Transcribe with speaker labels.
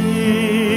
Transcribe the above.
Speaker 1: Yeah.